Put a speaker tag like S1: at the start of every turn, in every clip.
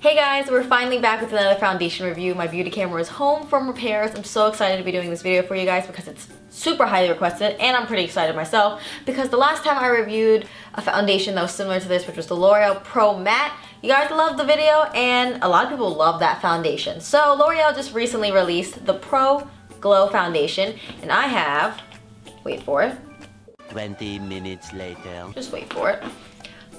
S1: Hey guys, we're finally back with another foundation review. My beauty camera is home from repairs. I'm so excited to be doing this video for you guys because it's super highly requested and I'm pretty excited myself because the last time I reviewed a foundation that was similar to this, which was the L'Oreal Pro Matte, you guys loved the video and a lot of people love that foundation. So L'Oreal just recently released the Pro Glow Foundation and I have, wait for it.
S2: 20 minutes later.
S1: Just wait for it.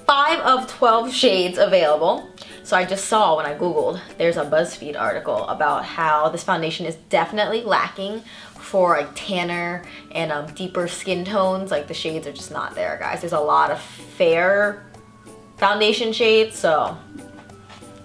S1: 5 of 12 shades available. So I just saw when I googled, there's a BuzzFeed article about how this foundation is definitely lacking for like tanner and um, deeper skin tones. Like the shades are just not there guys. There's a lot of fair foundation shades so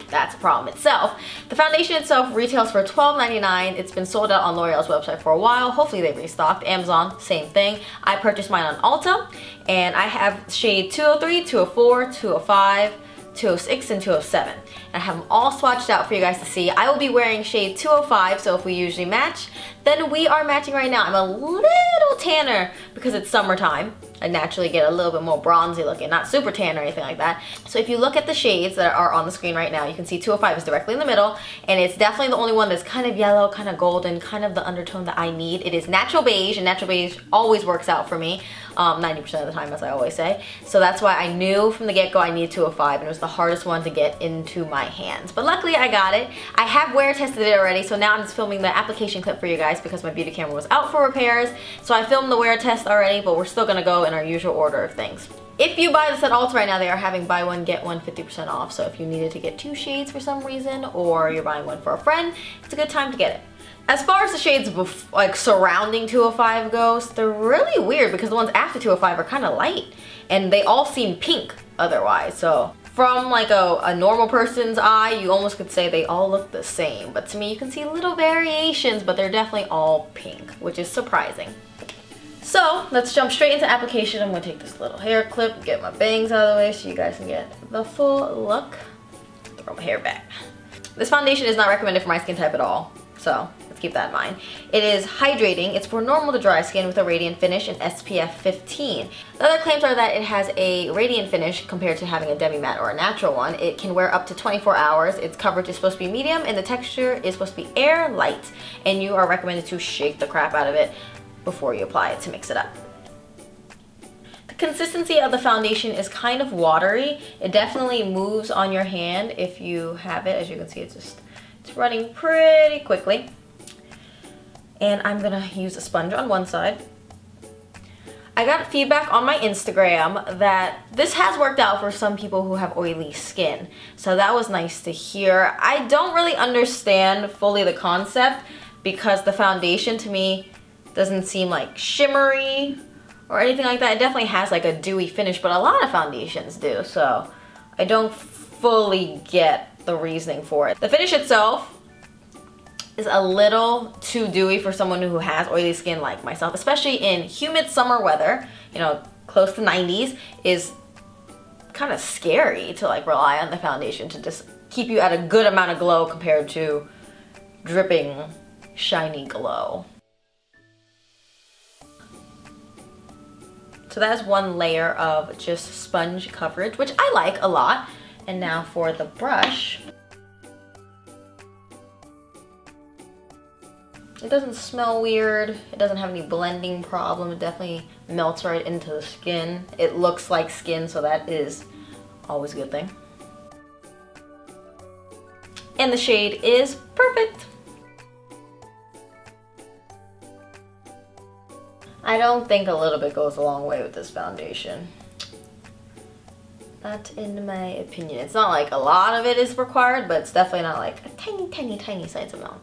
S1: that's a problem itself. The foundation itself retails for $12.99. It's been sold out on L'Oreal's website for a while. Hopefully they restocked. Amazon, same thing. I purchased mine on Ulta and I have shade 203, 204, 205, 206 and 207. And I have them all swatched out for you guys to see. I will be wearing shade 205, so if we usually match, then we are matching right now. I'm a little tanner because it's summertime. I naturally get a little bit more bronzy looking, not super tan or anything like that. So if you look at the shades that are on the screen right now, you can see 205 is directly in the middle, and it's definitely the only one that's kind of yellow, kind of golden, kind of the undertone that I need. It is natural beige, and natural beige always works out for me, 90% um, of the time, as I always say. So that's why I knew from the get-go I needed 205, and it was the hardest one to get into my hands. But luckily I got it. I have wear tested it already, so now I'm just filming the application clip for you guys because my beauty camera was out for repairs. So I filmed the wear test already, but we're still gonna go in our usual order of things. If you buy this at Ulta right now, they are having buy one, get one 50% off. So if you needed to get two shades for some reason, or you're buying one for a friend, it's a good time to get it. As far as the shades like surrounding 205 goes, they're really weird because the ones after 205 are kind of light and they all seem pink otherwise. So from like a, a normal person's eye, you almost could say they all look the same. But to me, you can see little variations, but they're definitely all pink, which is surprising. So let's jump straight into application. I'm gonna take this little hair clip, get my bangs out of the way so you guys can get the full look. Throw my hair back. This foundation is not recommended for my skin type at all, so keep that in mind. It is hydrating, it's for normal to dry skin with a radiant finish and SPF 15. The other claims are that it has a radiant finish compared to having a demi matte or a natural one. It can wear up to 24 hours, its coverage is supposed to be medium, and the texture is supposed to be air light, and you are recommended to shake the crap out of it before you apply it to mix it up. The consistency of the foundation is kind of watery. It definitely moves on your hand if you have it. As you can see, it's just it's running pretty quickly. And I'm gonna use a sponge on one side. I got feedback on my Instagram that this has worked out for some people who have oily skin. So that was nice to hear. I don't really understand fully the concept because the foundation to me doesn't seem like shimmery or anything like that. It definitely has like a dewy finish, but a lot of foundations do, so I don't fully get the reasoning for it. The finish itself is a little too dewy for someone who has oily skin like myself, especially in humid summer weather, you know, close to 90s, is kind of scary to like rely on the foundation to just keep you at a good amount of glow compared to dripping shiny glow. So that's one layer of just sponge coverage, which I like a lot. And now for the brush. It doesn't smell weird. It doesn't have any blending problem. It definitely melts right into the skin. It looks like skin, so that is always a good thing. And the shade is perfect. I don't think a little bit goes a long way with this foundation. Not in my opinion. It's not like a lot of it is required, but it's definitely not like a tiny, tiny, tiny size amount.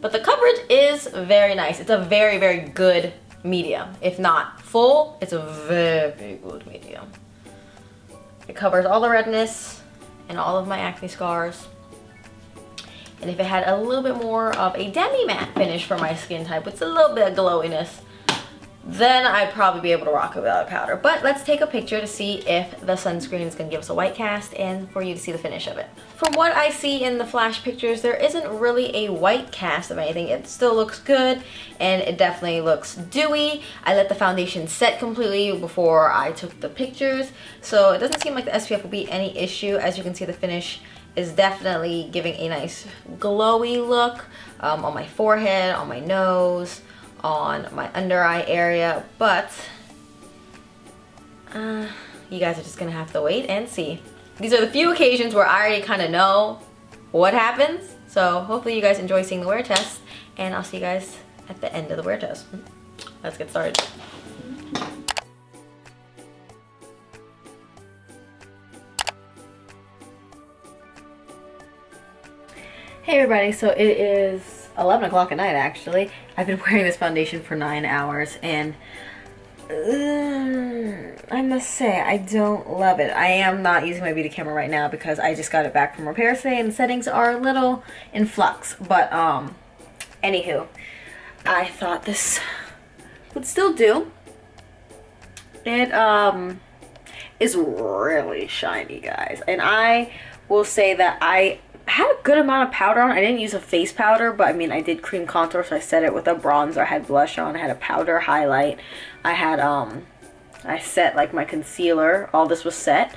S1: But the coverage is very nice. It's a very, very good medium. If not full, it's a very good medium. It covers all the redness and all of my acne scars. And if it had a little bit more of a demi matte finish for my skin type, it's a little bit of glowiness, then I'd probably be able to rock it without a powder. But let's take a picture to see if the sunscreen is gonna give us a white cast and for you to see the finish of it. From what I see in the flash pictures, there isn't really a white cast of anything. It still looks good and it definitely looks dewy. I let the foundation set completely before I took the pictures. So it doesn't seem like the SPF will be any issue. As you can see, the finish is definitely giving a nice glowy look um, on my forehead, on my nose, on my under eye area, but uh, you guys are just gonna have to wait and see. These are the few occasions where I already kind of know what happens. So hopefully you guys enjoy seeing the wear test and I'll see you guys at the end of the wear test. Let's get started. Hey everybody, so it is 11 o'clock at night actually. I've been wearing this foundation for nine hours and uh, I must say I don't love it. I am not using my beauty camera right now because I just got it back from repair today and the settings are a little in flux. But um, anywho, I thought this would still do. It um is really shiny guys and I will say that I had a good amount of powder on. I didn't use a face powder, but I mean, I did cream contour, so I set it with a bronzer. I had blush on. I had a powder highlight. I had, um, I set like my concealer. All this was set.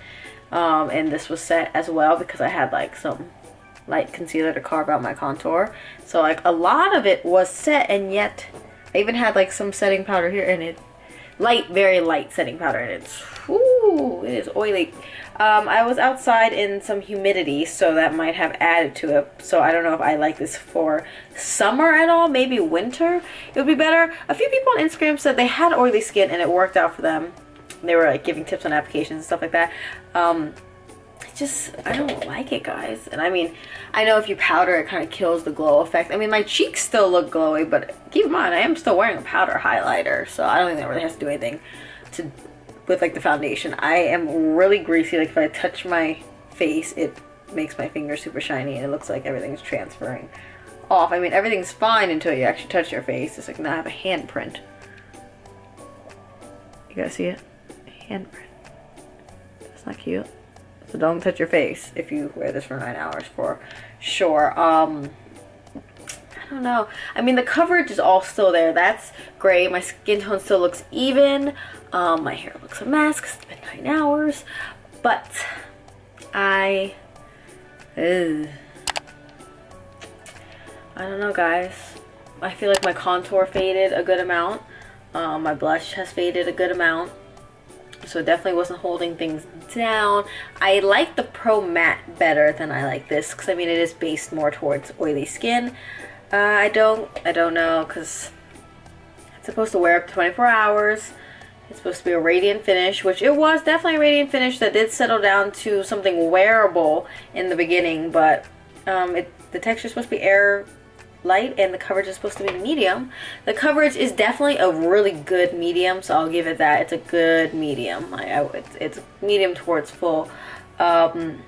S1: Um, and this was set as well because I had like some light concealer to carve out my contour. So like a lot of it was set and yet I even had like some setting powder here and it light, very light setting powder and it's, ooh, it is oily. Um, I was outside in some humidity, so that might have added to it. So I don't know if I like this for summer at all. Maybe winter it would be better. A few people on Instagram said they had oily skin and it worked out for them. They were like giving tips on applications and stuff like that. Um, just, I don't like it, guys. And I mean, I know if you powder, it kind of kills the glow effect. I mean, my cheeks still look glowy, but keep in mind, I am still wearing a powder highlighter, so I don't think that really has to do anything to with like the foundation. I am really greasy. Like if I touch my face, it makes my fingers super shiny and it looks like everything's transferring off. I mean, everything's fine until you actually touch your face. It's like now I have a handprint. You guys see it? Handprint. That's not cute. So don't touch your face if you wear this for nine hours for sure. Um, I don't know. I mean, the coverage is all still there. That's great. My skin tone still looks even. Um, my hair looks a mess because it's been nine hours. But I... Ugh. I don't know, guys. I feel like my contour faded a good amount. Um, my blush has faded a good amount. So it definitely wasn't holding things down. I like the Pro Matte better than I like this because I mean it is based more towards oily skin. Uh, I don't, I don't know, because it's supposed to wear up to 24 hours. It's supposed to be a radiant finish, which it was definitely a radiant finish that did settle down to something wearable in the beginning, but um, it, the texture is supposed to be air light and the coverage is supposed to be medium. The coverage is definitely a really good medium, so I'll give it that. It's a good medium. I, I, it's, it's medium towards full. Um,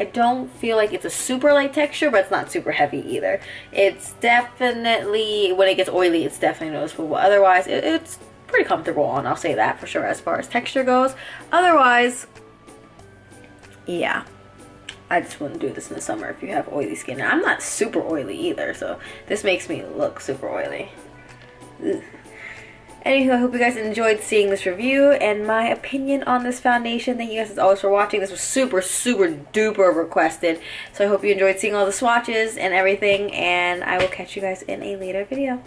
S1: I don't feel like it's a super light texture, but it's not super heavy either. It's definitely, when it gets oily, it's definitely noticeable. But Otherwise, it, it's pretty comfortable on, I'll say that for sure as far as texture goes. Otherwise, yeah. I just wouldn't do this in the summer if you have oily skin. I'm not super oily either, so this makes me look super oily. Ugh. Anywho, I hope you guys enjoyed seeing this review and my opinion on this foundation. Thank you guys as always for watching. This was super, super duper requested. So I hope you enjoyed seeing all the swatches and everything. And I will catch you guys in a later video.